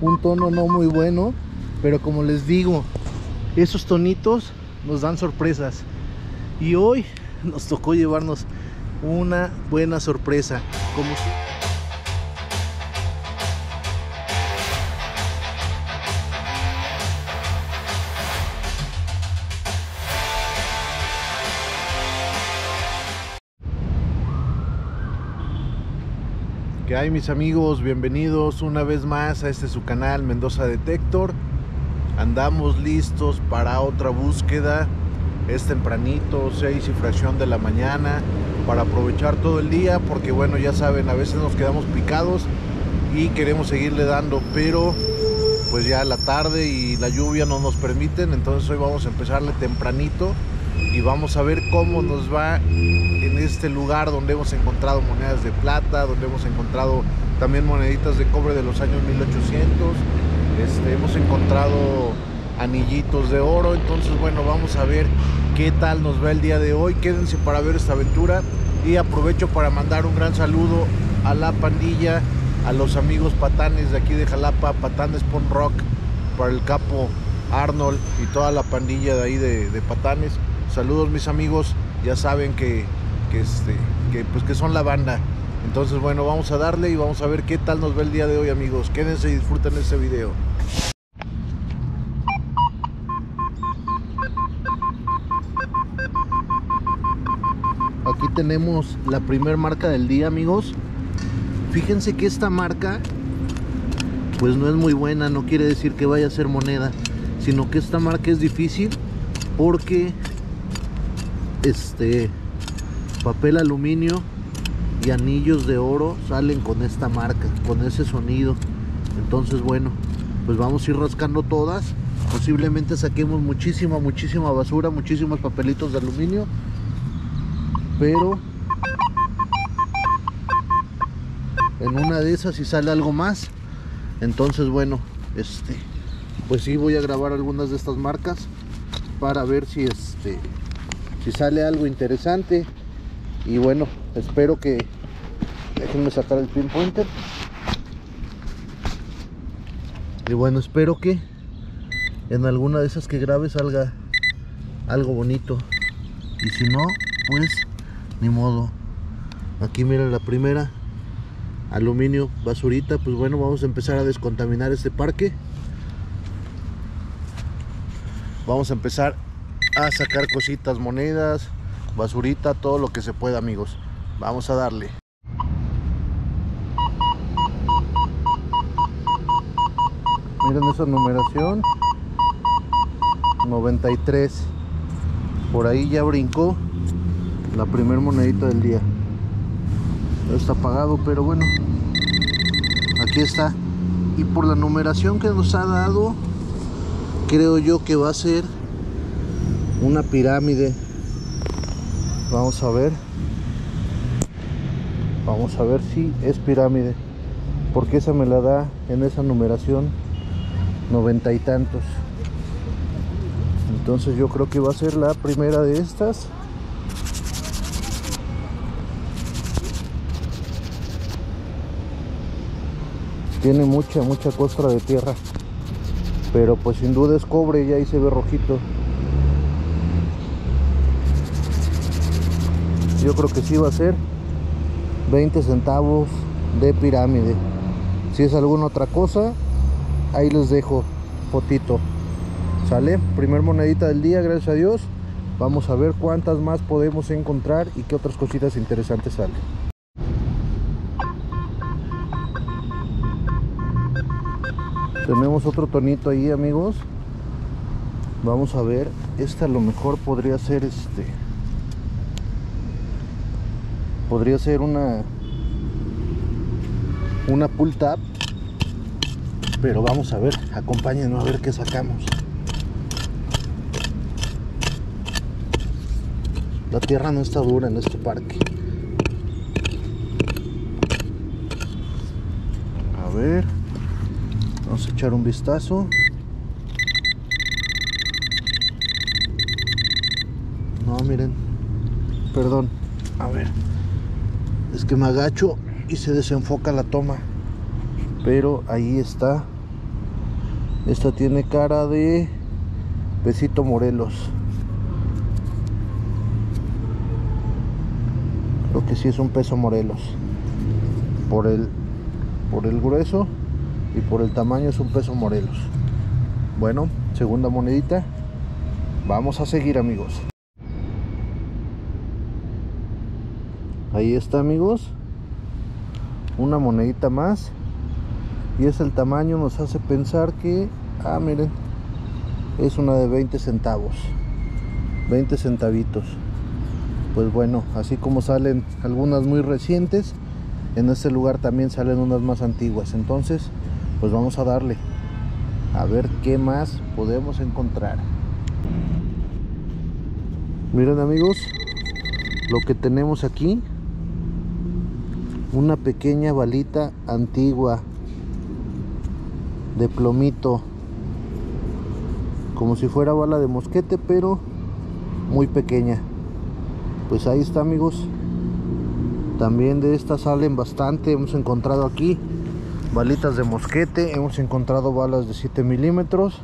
un tono no muy bueno, pero como les digo, esos tonitos nos dan sorpresas. Y hoy nos tocó llevarnos una buena sorpresa. Como mis amigos? Bienvenidos una vez más a este su canal Mendoza Detector. Andamos listos para otra búsqueda. Es tempranito, 6 y fracción de la mañana, para aprovechar todo el día, porque bueno, ya saben, a veces nos quedamos picados y queremos seguirle dando, pero pues ya la tarde y la lluvia no nos permiten, entonces hoy vamos a empezarle tempranito y vamos a ver cómo nos va este lugar donde hemos encontrado monedas de plata, donde hemos encontrado también moneditas de cobre de los años 1800, este, hemos encontrado anillitos de oro, entonces bueno, vamos a ver qué tal nos va el día de hoy, quédense para ver esta aventura. Y aprovecho para mandar un gran saludo a la pandilla, a los amigos patanes de aquí de Jalapa, Patanes Pon Rock, para el capo Arnold y toda la pandilla de ahí de Patanes. Saludos mis amigos, ya saben que, que, este, que, pues que son la banda. Entonces bueno, vamos a darle y vamos a ver qué tal nos va el día de hoy amigos. Quédense y disfruten este video. Aquí tenemos la primer marca del día amigos. Fíjense que esta marca pues no es muy buena, no quiere decir que vaya a ser moneda, sino que esta marca es difícil porque este papel aluminio y anillos de oro salen con esta marca, con ese sonido. Entonces, bueno, pues vamos a ir rascando todas. Posiblemente saquemos muchísima, muchísima basura, muchísimos papelitos de aluminio. Pero en una de esas si sale algo más. Entonces, bueno, este pues sí voy a grabar algunas de estas marcas para ver si este si sale algo interesante y bueno espero que déjenme sacar el pinpointer. Y bueno espero que en alguna de esas que grabe salga algo bonito. Y si no pues ni modo. Aquí miren la primera. Aluminio basurita. Pues bueno vamos a empezar a descontaminar este parque. Vamos a empezar a sacar cositas, monedas, basurita, todo lo que se pueda amigos. Vamos a darle. Miren esa numeración. 93. Por ahí ya brincó la primer monedita del día. está apagado, pero bueno. Aquí está. Y por la numeración que nos ha dado, creo yo que va a ser una pirámide vamos a ver. Vamos a ver si es pirámide. Porque esa me la da en esa numeración noventa y tantos entonces yo creo que va a ser la primera de estas. Tiene mucha mucha costra de tierra. Pero pues sin duda es cobre y ahí se ve rojito yo creo que sí va a ser 20 centavos de pirámide. Si es alguna otra cosa ahí les dejo fotito. Sale primer monedita del día gracias a Dios. Vamos a ver cuántas más podemos encontrar y qué otras cositas interesantes salen. Tenemos otro tonito ahí amigos. Vamos a ver esta a lo mejor podría ser este podría ser una una pull tab pero vamos a ver acompáñenos a ver qué sacamos. La tierra no está dura en este parque. A ver vamos a echar un vistazo. No miren. Perdón. A ver que me agacho y se desenfoca la toma. Pero ahí está. Esta tiene cara de pesito Morelos. Lo que sí es un peso Morelos. Por el por el grueso y por el tamaño es un peso Morelos. Bueno segunda monedita. Vamos a seguir amigos ahí está amigos. Una monedita más. Y es el tamaño nos hace pensar que ah miren es una de 20 centavos. 20 centavitos. Pues bueno así como salen algunas muy recientes en este lugar también salen unas más antiguas. Entonces pues vamos a darle. A ver qué más podemos encontrar. Miren amigos lo que tenemos aquí una pequeña balita antigua de plomito como si fuera bala de mosquete pero muy pequeña. Pues ahí está amigos. También de estas salen bastante. Hemos encontrado aquí balitas de mosquete. Hemos encontrado balas de 7 milímetros.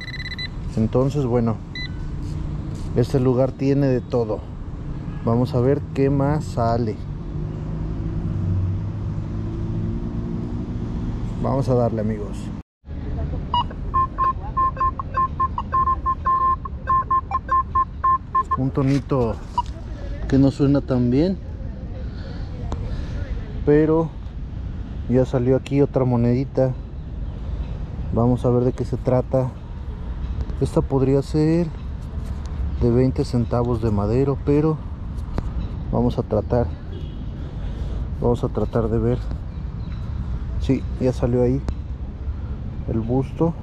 Entonces bueno este lugar tiene de todo. Vamos a ver qué más sale vamos a darle amigos. Un tonito que no suena tan bien pero ya salió aquí otra monedita. Vamos a ver de qué se trata. Esta podría ser de 20 centavos de madero pero vamos a tratar vamos a tratar de ver sí, ya salió ahí el busto.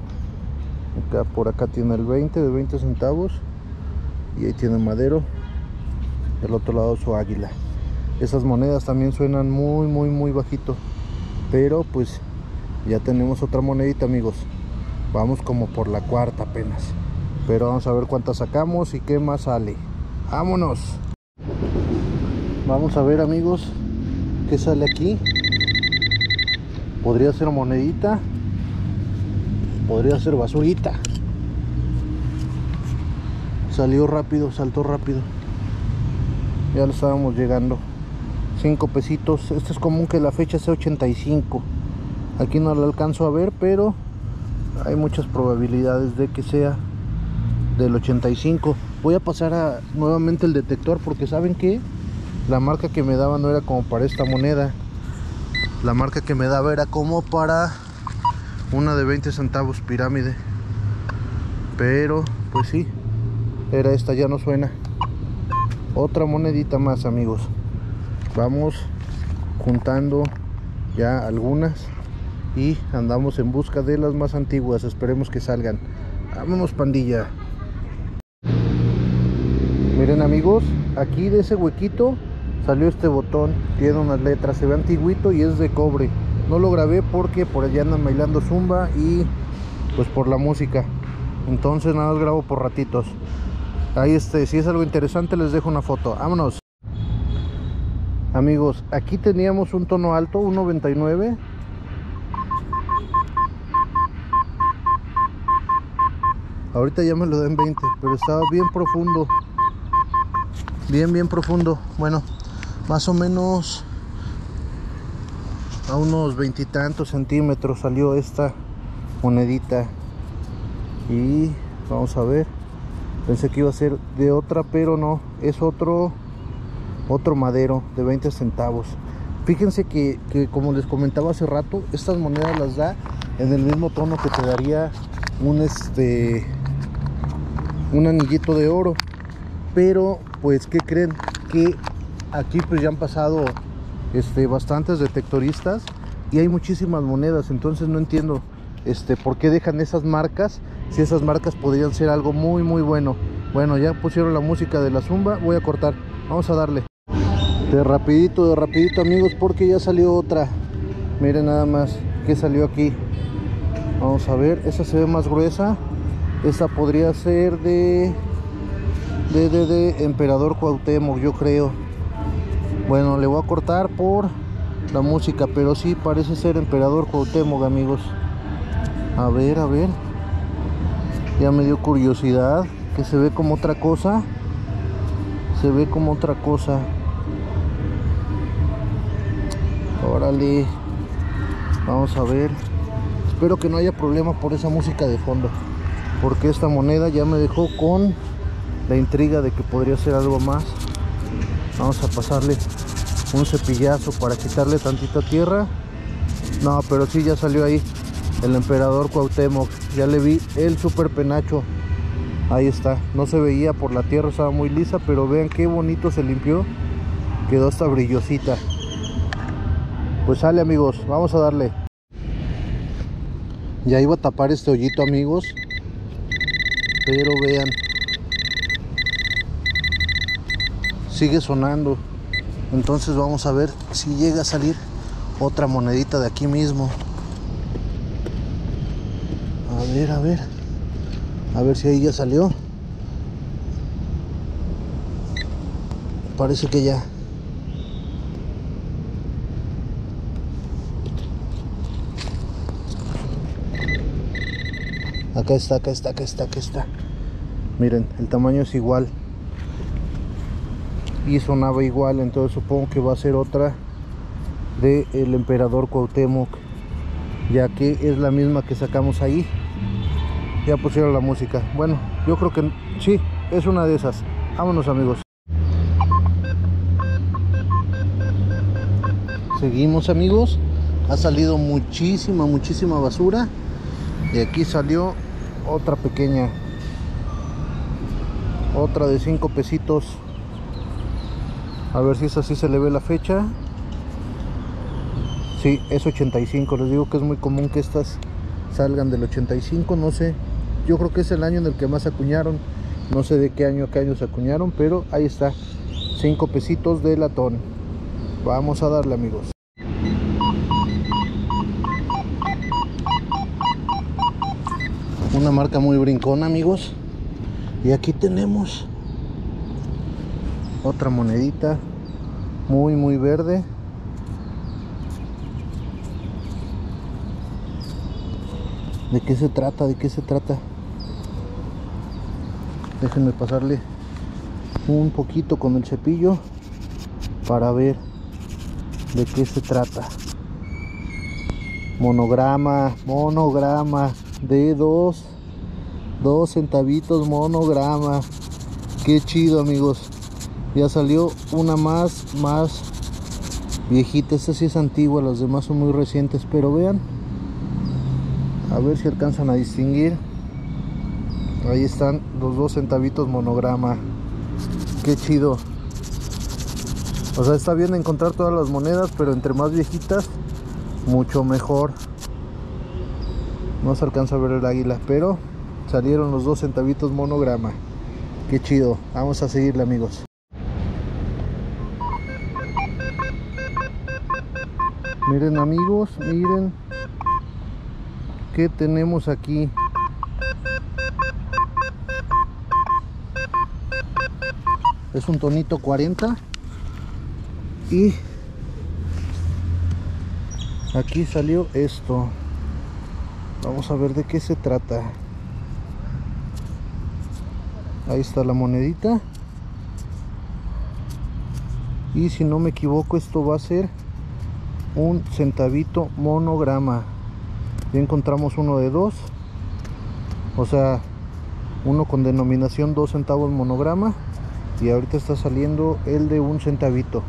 Acá por acá tiene el 20 de 20 centavos. Y ahí tiene madero. El otro lado su águila. Esas monedas también suenan muy muy muy bajito. Pero pues ya tenemos otra monedita amigos. Vamos como por la cuarta apenas. Pero vamos a ver cuántas sacamos y qué más sale. Vámonos. Vamos a ver amigos qué sale aquí podría ser monedita. Podría ser basurita. Salió rápido saltó rápido. Ya lo estábamos llegando. 5 pesitos. Esto es común que la fecha sea 85 aquí no lo alcanzo a ver pero hay muchas probabilidades de que sea del 85 voy a pasar nuevamente el detector porque saben que la marca que me daba no era como para esta moneda la marca que me daba era como para una de 20 centavos pirámide. Pero pues sí era esta ya no suena. Otra monedita más amigos. Vamos juntando ya algunas y andamos en busca de las más antiguas. Esperemos que salgan. Vámonos pandilla. Miren amigos aquí de ese huequito salió este botón tiene unas letras se ve antiguito y es de cobre. No lo grabé porque por allá andan bailando zumba y pues por la música. Entonces nada más grabo por ratitos. Ahí este si es algo interesante les dejo una foto. Vámonos. Amigos aquí teníamos un tono alto 1.99 ahorita ya me lo den 20 pero estaba bien profundo. Bien bien profundo. Bueno más o menos a unos veintitantos centímetros salió esta monedita. Y vamos a ver. Pensé que iba a ser de otra pero no. Es otro otro madero de 20 centavos. Fíjense que, que, como les comentaba hace rato estas monedas las da en el mismo tono que te daría un este un anillito de oro. Pero pues que creen que aquí pues ya han pasado este bastantes detectoristas y hay muchísimas monedas. Entonces no entiendo este por qué dejan esas marcas si esas marcas podrían ser algo muy muy bueno. Bueno ya pusieron la música de la zumba voy a cortar. Vamos a darle. De rapidito de rapidito amigos porque ya salió otra. Miren nada más que salió aquí. Vamos a ver esa se ve más gruesa. Esa podría ser de de, de, emperador Cuauhtémoc yo creo bueno le voy a cortar por la música pero sí parece ser emperador Cuauhtémoc amigos a ver a ver Ya me dio curiosidad que se ve como otra cosa. Se ve como otra cosa. Órale. Vamos a ver. Espero que no haya problema por esa música de fondo. Porque esta moneda ya me dejó con la intriga de que podría ser algo más. Vamos a pasarle un cepillazo para quitarle tantita tierra. No, pero sí ya salió ahí el emperador Cuauhtémoc. Ya le vi el super penacho. Ahí está. No se veía por la tierra, estaba muy lisa, pero vean qué bonito se limpió. Quedó hasta brillosita. Pues sale amigos, vamos a darle. Ya iba a tapar este hoyito amigos. Pero vean. Sigue sonando. Entonces vamos a ver si llega a salir otra monedita de aquí mismo. A ver, a ver. A ver si ahí ya salió. Parece que ya. Acá está, acá está, acá está, acá está. Miren, el tamaño es igual. Y sonaba igual, entonces supongo que va a ser otra de el emperador Cuauhtémoc, ya que es la misma que sacamos ahí. Ya pusieron la música. Bueno, yo creo que sí, es una de esas. Vámonos amigos. Seguimos amigos. Ha salido muchísima, muchísima basura. Y aquí salió otra pequeña. Otra de 5 pesitos. A ver si es así se le ve la fecha. Sí, es 85. Les digo que es muy común que estas salgan del 85. No sé. Yo creo que es el año en el que más acuñaron. No sé de qué año a qué año se acuñaron. Pero ahí está. 5 pesitos de latón. Vamos a darle amigos. Una marca muy brincona amigos. Y aquí tenemos otra monedita muy muy verde ¿De qué se trata? ¿De qué se trata? Déjenme pasarle un poquito con el cepillo para ver de qué se trata. Monograma, monograma de dos, dos centavitos monograma. Qué chido amigos. Ya salió una más, más viejita. Esta sí es antigua, las demás son muy recientes, pero vean. A ver si alcanzan a distinguir. Ahí están los dos centavitos monograma. Qué chido. O sea está bien encontrar todas las monedas pero entre más viejitas mucho mejor. No se alcanza a ver el águila pero salieron los dos centavitos monograma. Qué chido. Vamos a seguirle amigos miren amigos miren que tenemos aquí. Es un tonito 40 y aquí salió esto. Vamos a ver de qué se trata. Ahí está la monedita. Y si no me equivoco esto va a ser un centavito monograma. Ya encontramos uno de dos o sea uno con denominación 2 centavos monograma y ahorita está saliendo el de un centavito.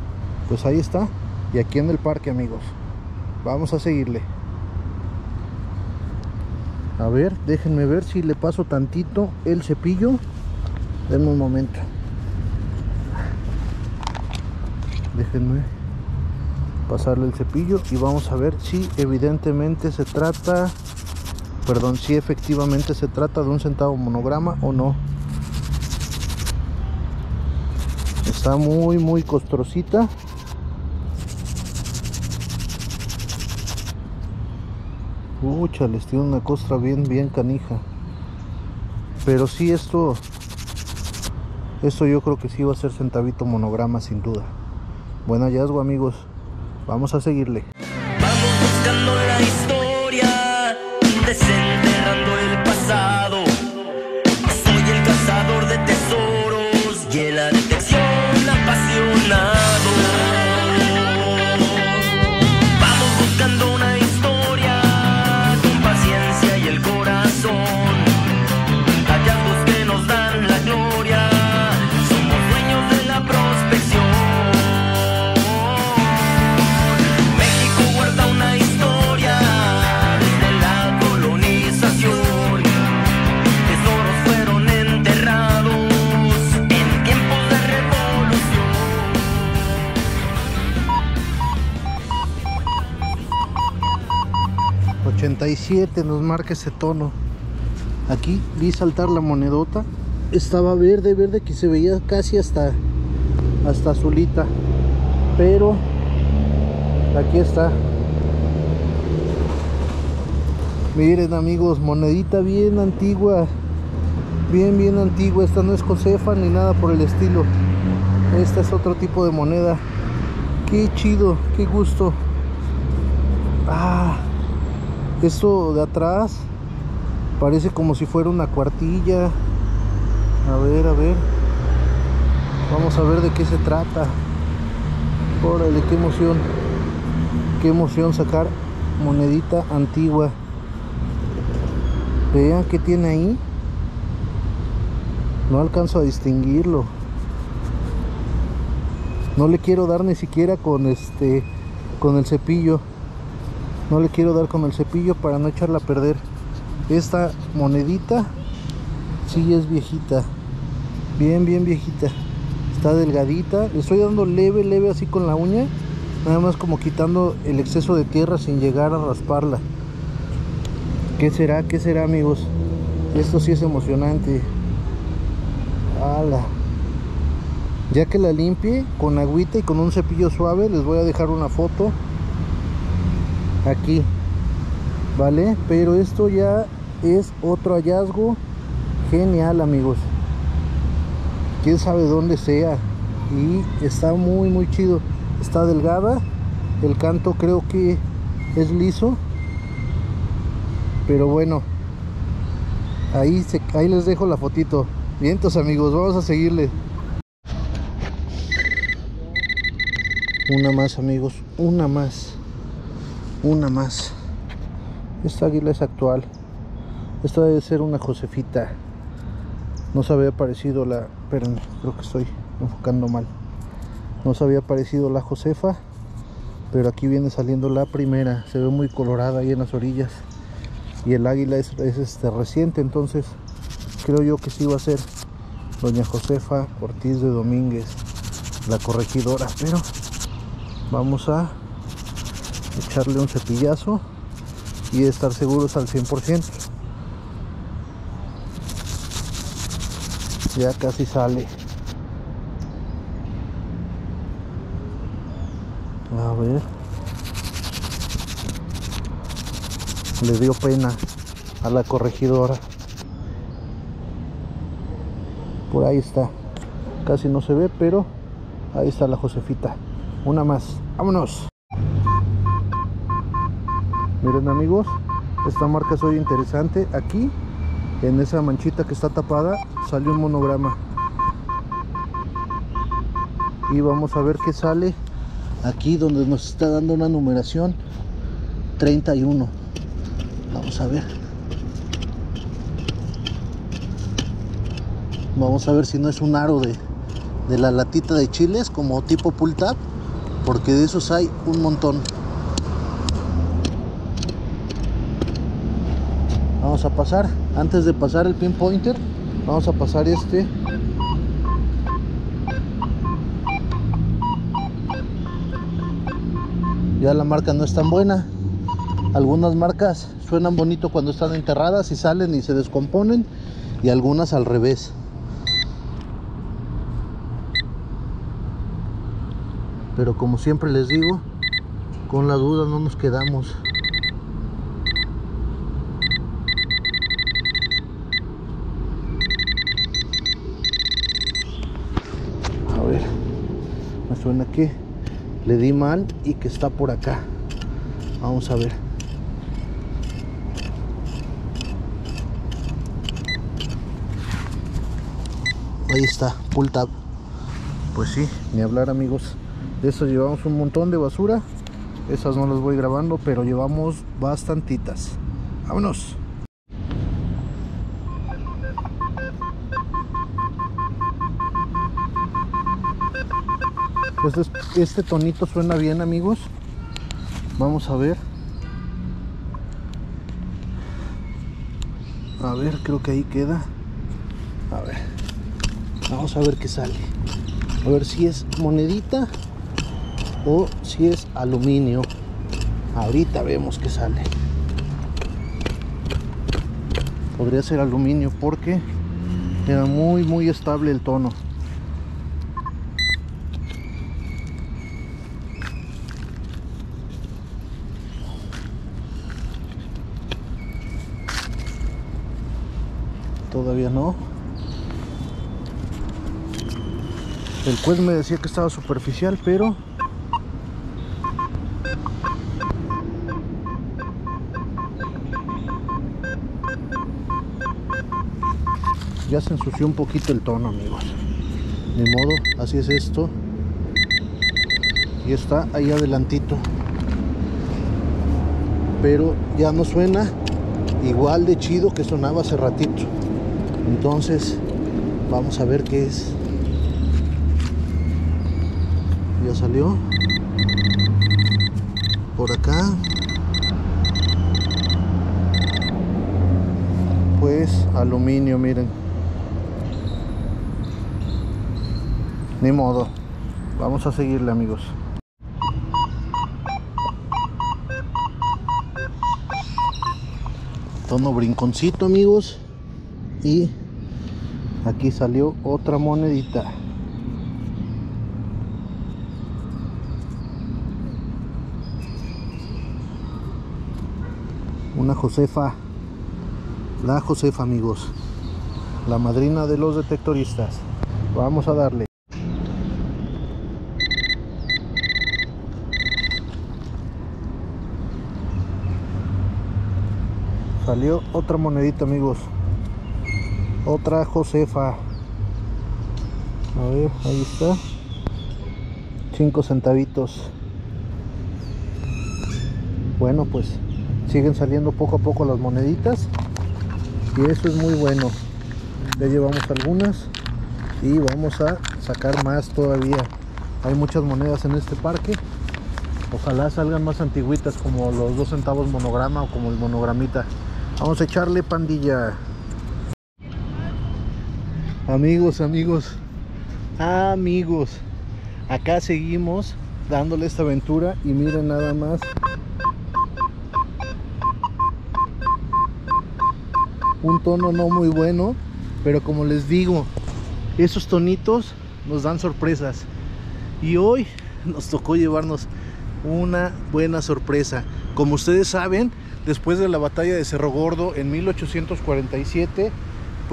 Pues ahí está y aquí en el parque amigos. Vamos a seguirle. A ver déjenme ver si le paso tantito el cepillo. Denme un momento. Déjenme pasarle el cepillo y vamos a ver si evidentemente se trata perdón si efectivamente se trata de un centavo monograma o no. Está muy muy costrosita. Les tiene una costra bien bien canija. Pero si esto esto yo creo que sí va a ser centavito monograma sin duda. Buen hallazgo amigos Vamos a seguirle. 37 nos marca ese tono. Aquí vi saltar la monedota. Estaba verde, verde que se veía casi hasta hasta azulita. Pero aquí está. Miren amigos, monedita bien antigua. Bien, bien antigua. Esta no es Josefa ni nada por el estilo. Esta es otro tipo de moneda. Qué chido, qué gusto. Ah, esto de atrás parece como si fuera una cuartilla. A ver, a ver. Vamos a ver de qué se trata. Órale, qué emoción. Qué emoción sacar monedita antigua. Vean qué tiene ahí. No alcanzo a distinguirlo. No le quiero dar ni siquiera con este con el cepillo. No le quiero dar con el cepillo para no echarla a perder. Esta monedita sí es viejita. Bien, bien viejita. Está delgadita. Le estoy dando leve, leve así con la uña. Nada más como quitando el exceso de tierra sin llegar a rasparla. ¿Qué será? ¿Qué será, amigos? Esto sí es emocionante. ¡Hala! Ya que la limpie con agüita y con un cepillo suave, les voy a dejar una foto aquí. ¿Vale? Pero esto ya es otro hallazgo genial, amigos. Quién sabe dónde sea. Y está muy, muy chido. Está delgada. El canto creo que es liso pero bueno ahí, se, ahí les dejo la fotito vientos amigos vamos a seguirle una más amigos una más una más. Esta águila es actual. Esta debe ser una josefita. No se había parecido la espérenme creo que estoy enfocando mal. No se había parecido la josefa pero aquí viene saliendo la primera. Se ve muy colorada ahí en las orillas. Y el águila es, este reciente entonces creo yo que sí va a ser doña Josefa Ortiz de Domínguez la corregidora. Pero vamos a echarle un cepillazo y estar seguros al 100% ya casi sale. A ver. Le dio pena a la corregidora. Por ahí está. Casi no se ve pero ahí está la Josefita. Una más. Vámonos miren amigos esta marca es hoy interesante aquí en esa manchita que está tapada salió un monograma y vamos a ver qué sale aquí donde nos está dando una numeración 31 Vamos a ver. Vamos a ver si no es un aro de, de la latita de chiles como tipo pull tab. Porque de esos hay un montón. Vamos a pasar. Antes de pasar el pin pointer. Vamos a pasar este. Ya la marca no es tan buena. Algunas marcas suenan bonito cuando están enterradas y salen y se descomponen y algunas al revés. Pero como siempre les digo, con la duda no nos quedamos. A ver, me suena que le di mal y que está por acá. Vamos a ver. ahí está pull tab. Pues sí ni hablar amigos. De eso llevamos un montón de basura. Esas no las voy grabando pero llevamos bastantitas. Vámonos pues este tonito suena bien amigos vamos a ver a ver creo que ahí queda a ver Vamos a ver qué sale. A ver si es monedita o si es aluminio. Ahorita vemos qué sale. podría ser aluminio porque era muy muy estable el tono todavía el juez me decía que estaba superficial pero ya se ensució un poquito el tono amigos. De modo así es esto. Y está ahí adelantito. Pero ya no suena igual de chido que sonaba hace ratito entonces vamos a ver qué es ya salió por acá pues aluminio miren Ni modo. Vamos a seguirle amigos. Tono brinconcito amigos. Y aquí salió otra monedita. Una Josefa. La Josefa amigos. La madrina de los detectoristas. Vamos a darle. salió otra monedita amigos otra josefa. A ver ahí está. 5 centavitos. Bueno pues siguen saliendo poco a poco las moneditas. Y eso es muy bueno. Ya llevamos algunas. Y vamos a sacar más todavía. Hay muchas monedas en este parque. Ojalá salgan más antiguitas como los dos centavos monograma o como el monogramita. Vamos a echarle pandilla. Amigos, amigos, amigos. Acá seguimos dándole esta aventura y miren nada más. Un tono no muy bueno, pero como les digo, esos tonitos nos dan sorpresas. Y hoy nos tocó llevarnos una buena sorpresa. Como ustedes saben, después de la batalla de Cerro Gordo en 1847,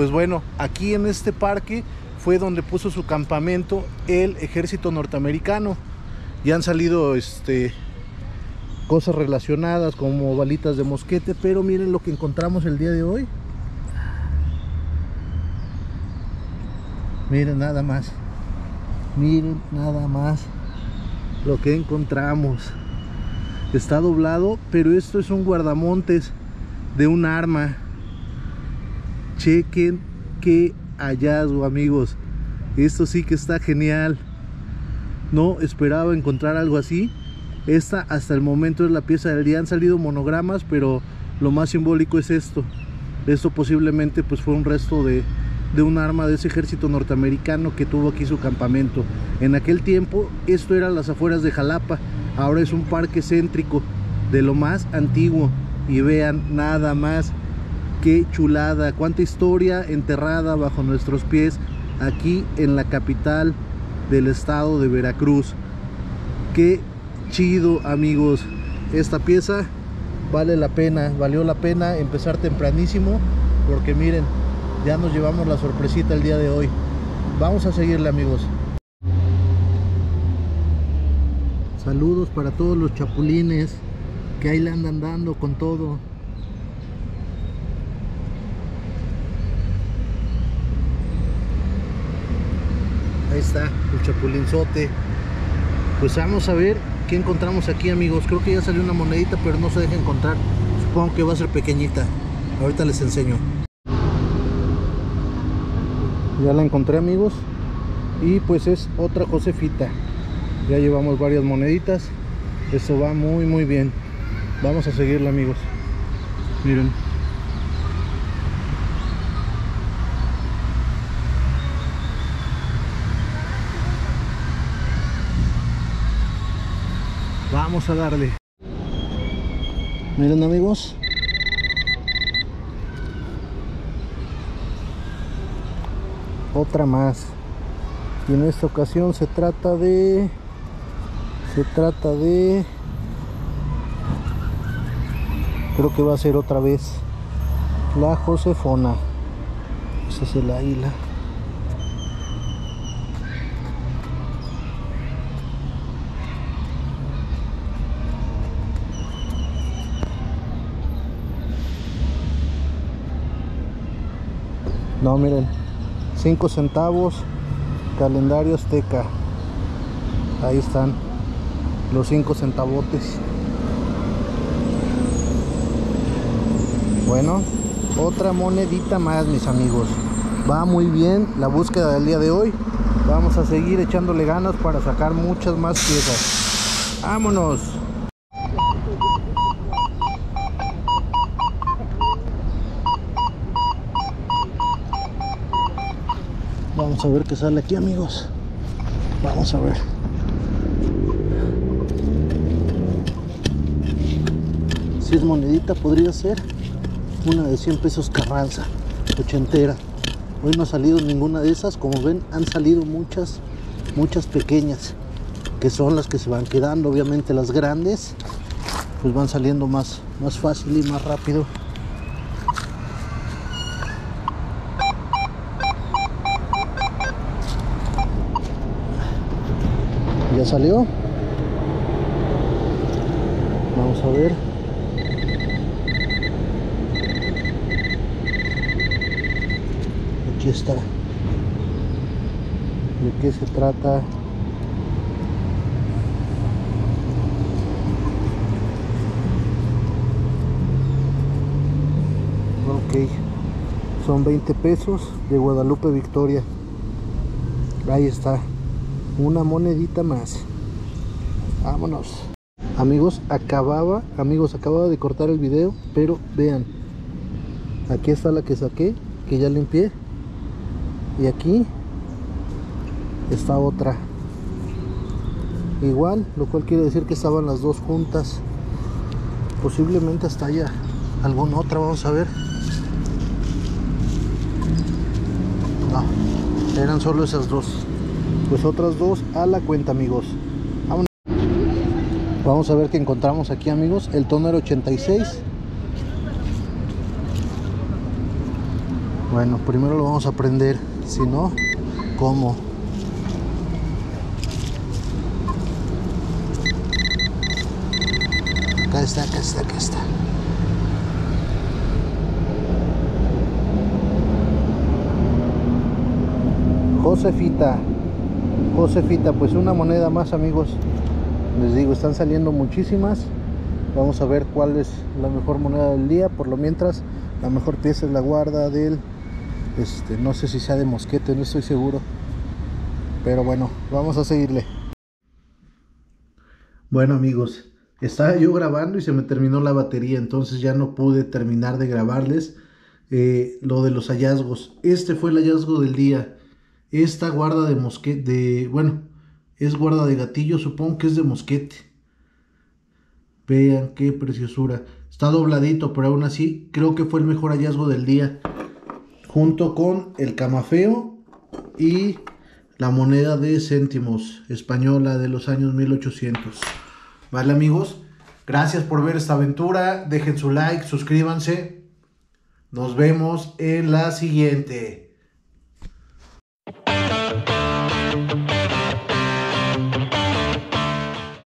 pues bueno, aquí en este parque fue donde puso su campamento el ejército norteamericano. Ya han salido este, cosas relacionadas como balitas de mosquete, pero miren lo que encontramos el día de hoy. Miren nada más. Miren nada más lo que encontramos está doblado pero esto es un guardamontes de un arma chequen qué hallazgo amigos. Esto sí que está genial. No esperaba encontrar algo así. Esta hasta el momento es la pieza del día. Han salido monogramas pero lo más simbólico es esto. Esto posiblemente pues fue un resto de, de un arma de ese ejército norteamericano que tuvo aquí su campamento. En aquel tiempo esto era las afueras de Jalapa. Ahora es un parque céntrico de lo más antiguo. Y vean nada más qué chulada, cuánta historia enterrada bajo nuestros pies aquí en la capital del estado de Veracruz. Qué chido amigos. Esta pieza vale la pena, valió la pena empezar tempranísimo porque miren ya nos llevamos la sorpresita el día de hoy. Vamos a seguirle amigos. Saludos para todos los chapulines que ahí le andan dando con todo. Ahí está el chapulinzote. Pues vamos a ver qué encontramos aquí amigos. Creo que ya salió una monedita pero no se deja encontrar. Supongo que va a ser pequeñita. Ahorita les enseño. Ya la encontré amigos. Y pues es otra Josefita ya llevamos varias moneditas esto va muy muy bien vamos a seguirla amigos miren vamos a darle. Miren amigos. Otra más. Y en esta ocasión se trata de se trata de creo que va a ser otra vez la josefona. Esa es el águila. No miren 5 centavos calendario azteca. Ahí están los 5 centavotes. Bueno otra monedita más mis amigos. Va muy bien la búsqueda del día de hoy. Vamos a seguir echándole ganas para sacar muchas más piezas. Vámonos vamos a ver qué sale aquí amigos. Vamos a ver. Si es monedita podría ser una de 100 pesos Carranza ochentera. Hoy no ha salido ninguna de esas. Como ven han salido muchas muchas pequeñas que son las que se van quedando. Obviamente las grandes pues van saliendo más más fácil y más rápido salió. Vamos a ver. Aquí está. De qué se trata ok. Son 20 pesos de Guadalupe Victoria. Ahí está una monedita más. Vámonos. Amigos acababa amigos acababa de cortar el video pero vean aquí está la que saqué que ya limpié y aquí está otra. Igual lo cual quiere decir que estaban las dos juntas. Posiblemente hasta haya alguna otra vamos a ver. No eran solo esas dos pues otras dos a la cuenta amigos. Vamos a ver qué encontramos aquí amigos. El tonero 86 bueno primero lo vamos a prender. Si no ¿cómo? acá está acá está acá está. Josefita Josefita, pues una moneda más amigos. Les digo, están saliendo muchísimas. Vamos a ver cuál es la mejor moneda del día. Por lo mientras, la mejor pieza es la guarda del este, No sé si sea de mosquete, no estoy seguro. Pero bueno, vamos a seguirle. Bueno amigos, estaba yo grabando y se me terminó la batería Entonces ya no pude terminar de grabarles eh, Lo de los hallazgos. Este fue el hallazgo del día esta guarda de mosquete, de, bueno, es guarda de gatillo, supongo que es de mosquete. Vean qué preciosura. Está dobladito, pero aún así creo que fue el mejor hallazgo del día. Junto con el camafeo y la moneda de céntimos española de los años 1800. Vale amigos, gracias por ver esta aventura. Dejen su like, suscríbanse. Nos vemos en la siguiente.